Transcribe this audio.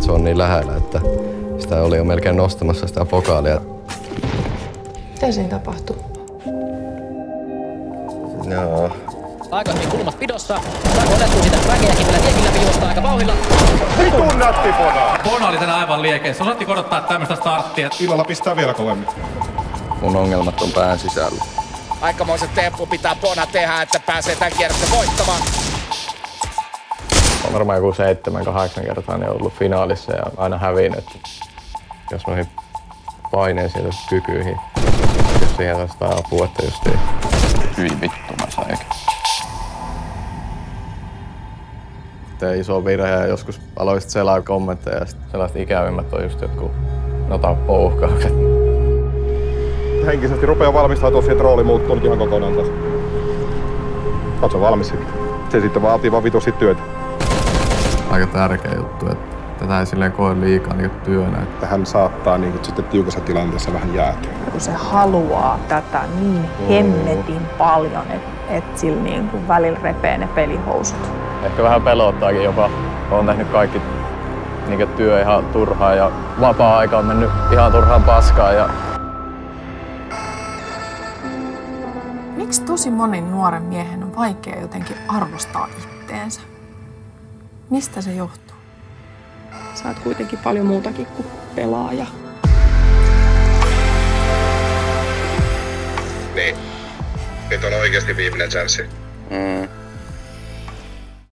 Se on niin lähellä, että sitä oli jo melkein nostamassa sitä pokaalia. Mitä siinä tapahtuu? Joo. Aika hyvin kulmat pidossa. Saako otettua sitä väkeäkin vielä tiekin läpi juosta aika vauhilla. Vitun nätti Bona! Bona oli tänään aivan liekeissä. Osatti korottaa tämmöistä starttia. Illalla pistää vielä kovemmin. Mun ongelmat on pään sisällä. Aikamoisen temppu pitää Bona tehdä, että pääsee tämän kierroksen voittamaan. Varmaan joku seitsemän, kahdeksan kertaa ne ollut finaalissa ja aina hävinnyt. Jos noihin paineisiin ja kykyihin, jos siihen saisi jotain apua, että just ei. Hyvin vittu mä sain. Tee iso virhe ja joskus aloin sitten selaa kommentteja ja sit sellaiset ikävimmät on just jotkut notapouhkaukset. Henkisesti rupeaa valmistautumaan siihen, että rooli muuttuu nyt ihan kokonaan taas. Katso valmis sitten. Se sitten vaatii vaan vitusti työtä. Aika tärkeä juttu, että tätä ei silleen koe liikaa niin työnä. Että hän saattaa niin kuin, sitten tiukassa tilanteessa vähän jäätyä. kun se haluaa tätä niin hemmetin paljon, että et sillä niin kuin välillä repee ne pelihousut. Ehkä vähän pelottaakin jopa. Olen tehnyt kaikki niin työ ihan turhaan ja vapaa-aika on mennyt ihan turhaan paskaan. Ja Miksi tosi monen nuoren miehen on vaikea jotenkin arvostaa itteensä? Mistä se johtuu? Sä oot kuitenkin paljon muutakin kuin pelaaja. Niin. Nyt on oikeasti viimeinen chanssi. mm,